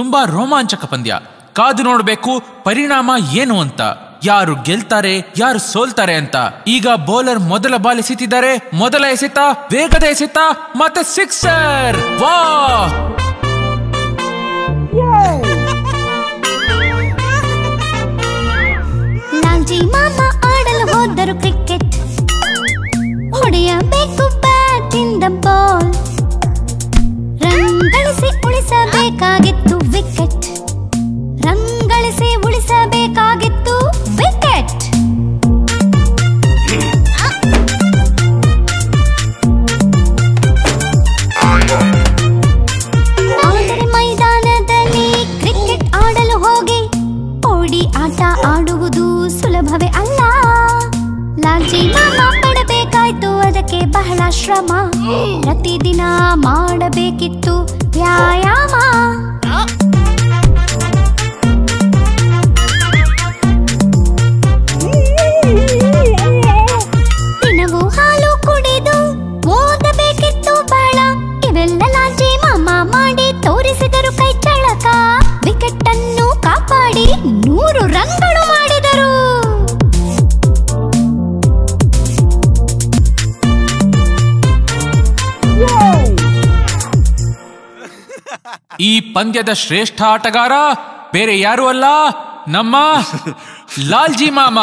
ತುಂಬಾ ರೋಮಾಂಚಕ ಪಂದ್ಯ. ಕಾದು ನೋಡಬೇಕು, ಪರಿಣಾಮ ಏನು ಅಂತ. ಯಾರು ಗೆಲ್ತಾರೆ, ಯಾರು ಸೋಲ್ತಾರೆ ಅಂತ. ಈಗ ಬೌಲರ್ ಮೊದಲ ಬಾಲ್ ಎಸೆತಿದ್ದಾರೆ, ಮೊದಲ ಎಸೆತ, ವೇಗದ ಎಸೆತ, ಮತ್ತೆ ಸಿಕ್ಸರ್. ವಾ ಓಡಿ ಆಟ ಆಡುವುದು ಸುಲಭವೇ ಅಲ್ಲ. ಲಾಲ್ಜಿ ಮಾಮ ಪಡಬೇಕಾಯ್ತು ಅದಕ್ಕೆ ಬಹಳ ಶ್ರಮ. ಪ್ರತಿದಿನ ಮಾಡಬೇಕಿತ್ತು ವ್ಯಾಯಾಮ. ಕಾಪಾಡಿ ನೂರು ಮಾಡಿದರು. ಈ ಪಂದ್ಯದ ಶ್ರೇಷ್ಠ ಆಟಗಾರ ಬೇರೆ ಯಾರು ಅಲ್ಲ ನಮ್ಮ ಲಾಲ್ಜಿ ಮಾಮ.